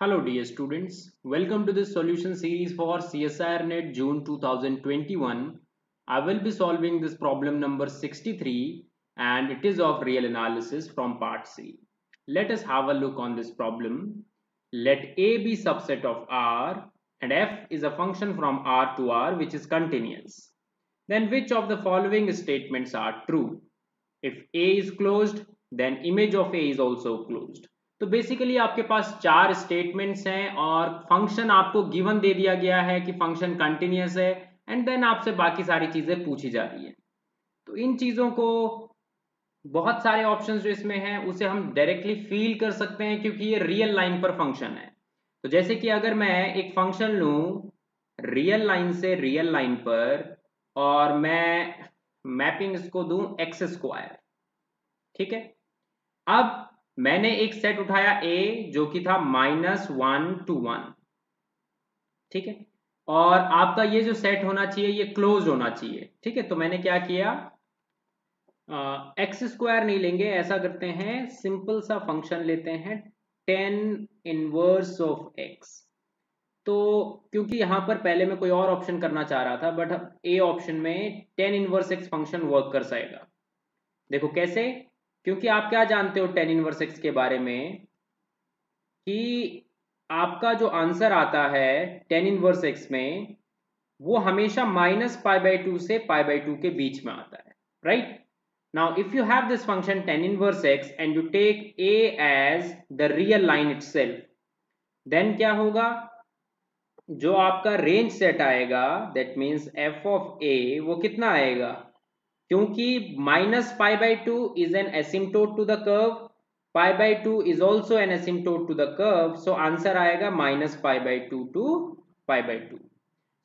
Hello dear students, welcome to this solution series for CSIR NET June 2021. I will be solving this problem number 63 and it is of real analysis from part C. Let us have a look on this problem. Let A be subset of R and F is a function from R to R which is continuous. Then which of the following statements are true? If A is closed, then image of A is also closed. तो basically आपके पास चार statements हैं और function आपको given दे दिया गया है कि फ़ंक्शन कंटिन्यूस है एंड देन आपसे बाकी सारी चीज़ें पूछी जा रही है। तो इन चीज़ों को बहुत सारे ऑप्शंस जो इसमें हैं, उसे हम डायरेक्टली फील कर सकते हैं क्योंकि ये रियल लाइन पर फ़ंक्शन है। तो जैसे कि अगर मैं एक फ़ंक्शन लू रियल लाइन से रियल लाइन पर, और मैं मैपिंग इसको दू एक्स स्क्वायर ठीक है? अब मैंने एक सेट उठाया ए जो कि था माइनस वन टू वन ठीक है? और आपका ये जो सेट होना चाहिए, ये क्लोज होना चाहिए। ठीक है? तो मैंने क्या किया? एक्स स्क्वायर नहीं लेंगे, ऐसा करते हैं सिंपल सा फ़ंक्शन लेते हैं टेन इनवर्स ऑफ़ एक्स तो क्योंकि यहाँ पर पहले मैं कोई और ऑप्शन करना चाह रहा था बट ए ऑप्शन में tan inverse x function work कर जाएगा। देखो कैसे? क्योंकि आप क्या जानते हो टेन इनवर्स एक्स के बारे में? कि आपका जो आंसर आता है टेन इनवर्स एक्स में, वो हमेशा माइनस पाई बाई टू से पाई बाई टू के बीच में आता है, right? Now if you have this function tan inverse x and you take A as the real line it then क्या होगा? जो आपका रेंज सेट आएगा that means f of A वो कितना आएगा? क्योंकि minus pi by two is an asymptote to the curve, pi by two is also an asymptote to the curve, so answer आएगा minus pi by two to pi by two.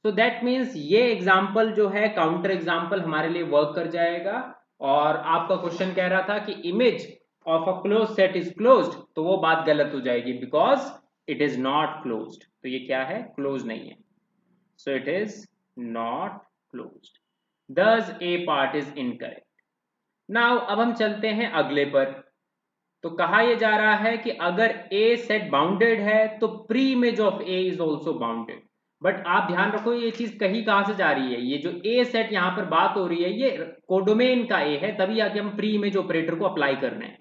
So that means ये example जो है, counter example हमारे लिए work कर जाएगा। और आपका क्वेश्चन कह रहा था कि image of a close set is close तो वो बात गलत हो जाएगी because it is not close तो ये क्या है? क्लोज नहीं है। So it is not closed. Thus A part is incorrect now अब हम चलते हैं अगले पर। तो कहा यह जा रहा है कि अगर ए सेट बाउंडेड है तो preimage of A is also bounded but आप ध्यान रखो, ये चीज़ कहीं कहाँ से जा रही है? ये जो ए सेट यहाँ पर बात हो रही है, ये कोडोमेन का ए है, तभी आके हम प्री इमेज ऑपरेटर को अप्लाई कर रहे हैं।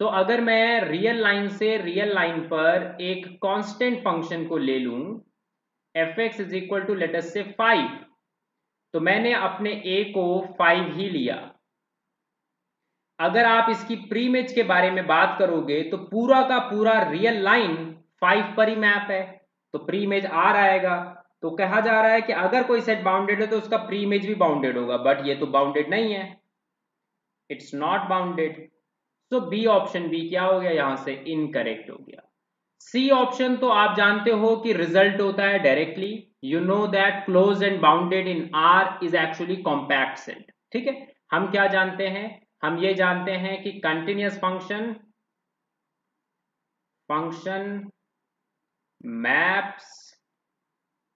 तो अगर मैं रियल लाइन से रियल लाइन पर एक कांस्टेंट फ़ंक्शन को ले लू f x is equal to let's say five तो मैंने अपने ए को फाइव ही लिया। अगर आप इसकी प्रीमेज के बारे में बात करोगे तो पूरा का पूरा रियल लाइन फाइव पर ही मैप है। तो प्रीमेज आर आएगा। तो कहा जा रहा है कि अगर कोई सेट बाउंडेड है तो उसका प्रीमेज भी बाउंडेड होगा। बट ये तो बाउंडेड नहीं है। It's not bounded so B option B क्या हो गया? यहाँ से इनकरेक्ट हो गया। सी ऑप्शन तो आप जानते हो कि रिज़ल्ट होता है directly you know that close and bounded in R is actually compact set ठीक है? हम क्या जानते हैं? हम ये जानते हैं कि continuous function function maps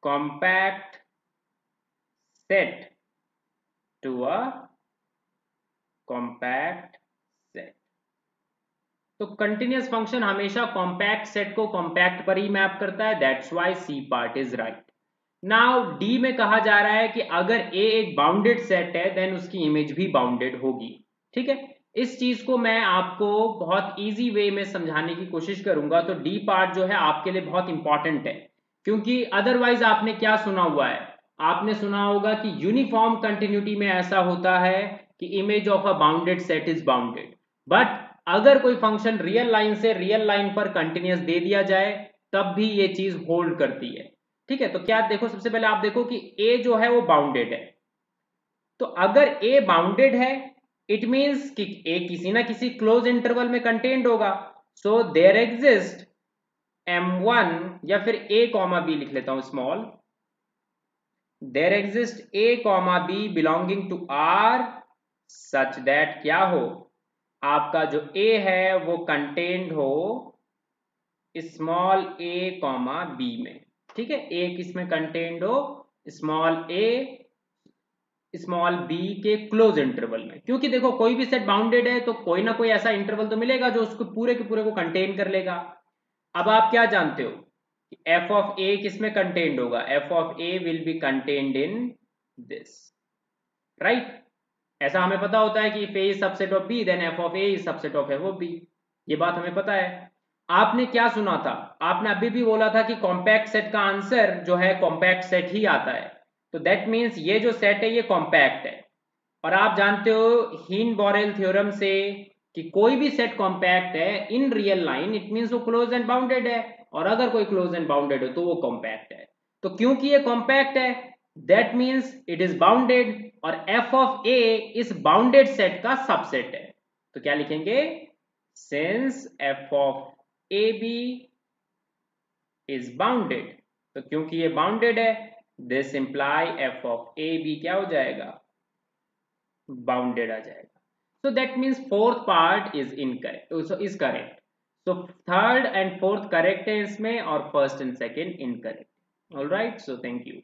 compact set to a compact set तो कंटिन्यूस फ़ंक्शन हमेशा कॉम्पैक्ट सेट को कॉम्पैक्ट पर ही मैप करता है. That's why C part is right now D में कहा जा रहा है कि अगर ए एक बाउंडेड सेट है देन उसकी इमेज भी बाउंडेड होगी। ठीक है? इस चीज़ को मैं आपको बहुत इजी वे में समझाने की कोशिश करूँगा। तो डी पार्ट जो है आपके लिए बहुत इंपॉर्टेंट है। क्योंकि अदरवाइज़ आपने क्या सुना हुआ है? आपने सुना होगा कि यूनिफॉर्म कंटिन्यूटी में ऐसा होता है कि image of a bounded set is bounded but अगर कोई फ़ंक्शन रियल लाइन से रियल लाइन पर कंटिन्यूस दे दिया जाए, तब भी ये चीज़ होल्ड करती है। ठीक है? तो क्या देखो, सबसे पहले आप देखो कि ए जो है वो बाउंडेड है। तो अगर ए बाउंडेड है इट मींस कि ए किसी ना किसी क्लोज इंटरवल में कंटेन्ड होगा। So there exist M one या फिर ए कॉमा बी लिख लेता हूँ small there exist A comma B belonging to R such that क्या हो? आपका जो ए है वो कंटेन्ड हो स्मॉल ए कॉमा बी में। ठीक है? ए किसमें कंटेंड हो? स्मॉल ए स्मॉल बी के क्लोज इंटरवल में। क्योंकि देखो, कोई भी सेट बाउंडेड है तो कोई ना कोई ऐसा इंटरवल तो मिलेगा जो उसको पूरे के पूरे को कंटेन कर लेगा। अब आप क्या जानते हो? एफ़ ऑफ़ ए किसमें कंटेन्ड होगा? F of A will be contained in this right ऐसा हमें पता होता है कि if A subset of B then F of A subset of F of B ये बात हमें पता है। आपने क्या सुना था? आपने अभी भी बोला था कि कॉम्पैक्ट सेट का आंसर जो है कॉम्पैक्ट सेट ही आता है। तो दैट मीन्स ये जो सेट है, ये कॉम्पैक्ट है। और आप जानते हो हीन बोरेल थ्योरम से कि कोई भी सेट कॉम्पैक्ट है in real line it means वो क्लोज एंड बाउंडेड है। और अगर कोई क्लोज एंड बाउंडेड हो तो वो कॉम्पैक्ट है। तो क्योंकि ये कॉम्पैक्ट है that means it is bounded और एफ़ ऑफ़ ए इस बाउंडेड सेट का सबसेट है। तो क्या लिखेंगे? Since F of A B is bounded तो क्योंकि ये बाउंडेड है this imply F of A B क्या हो जाएगा? बाउंडेड आ जाएगा. So that means fourth part is incorrect is correct so third and fourth correct है इसमें और first and second incorrect all right so thank you